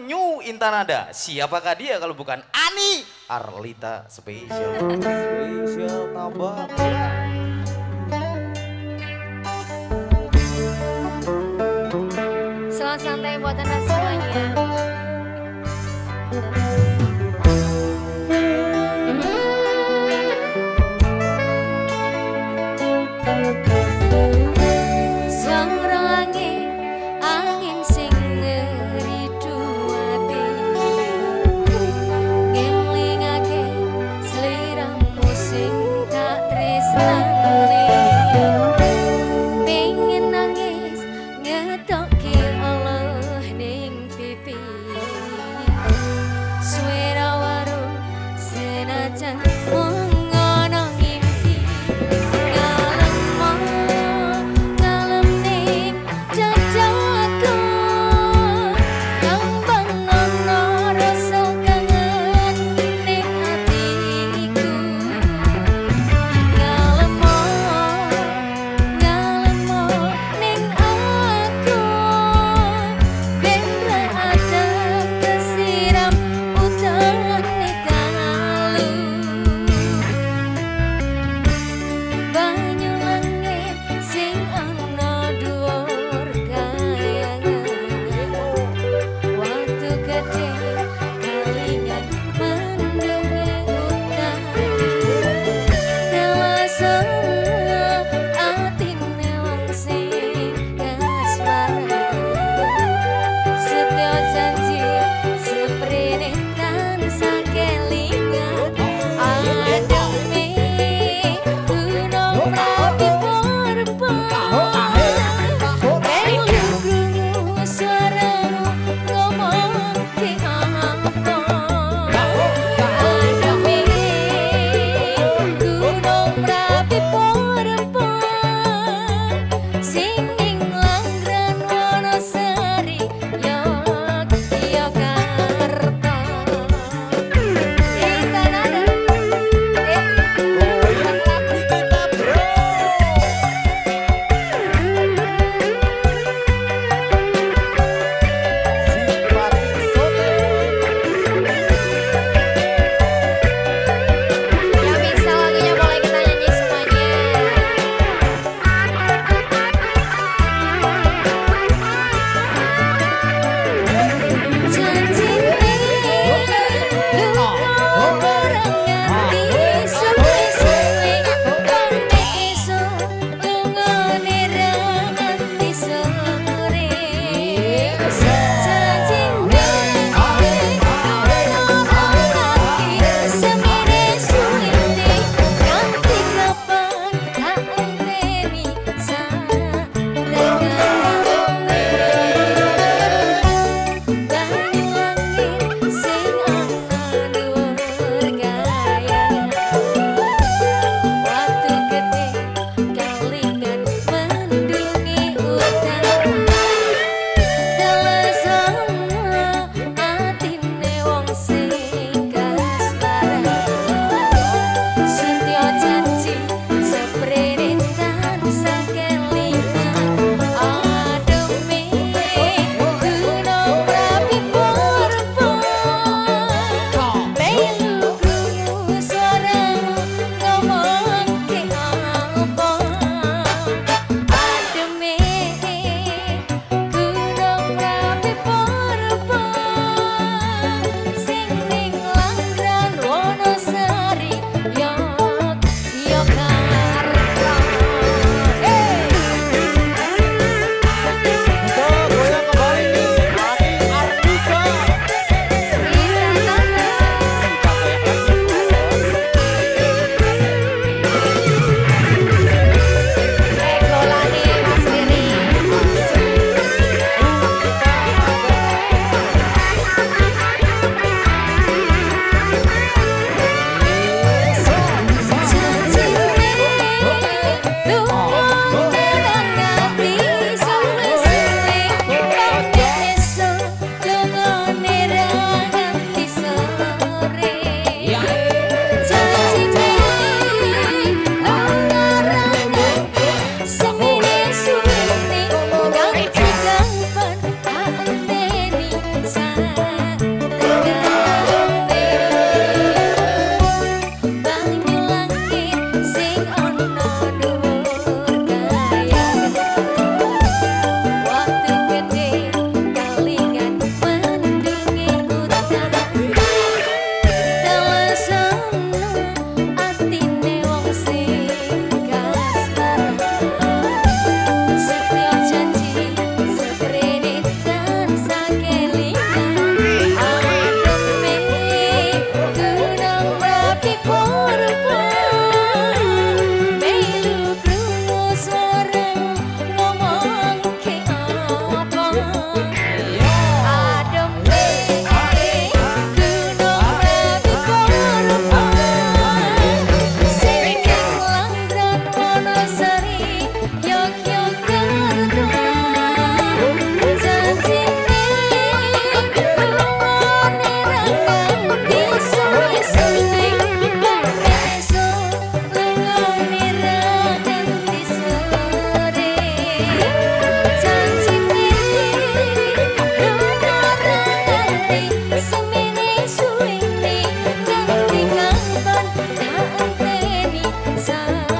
New Intanada. Siapakah dia kalau bukan Ani Arlita Spesial. Spesial tambah. Selamat santai buat anda semuanya. inside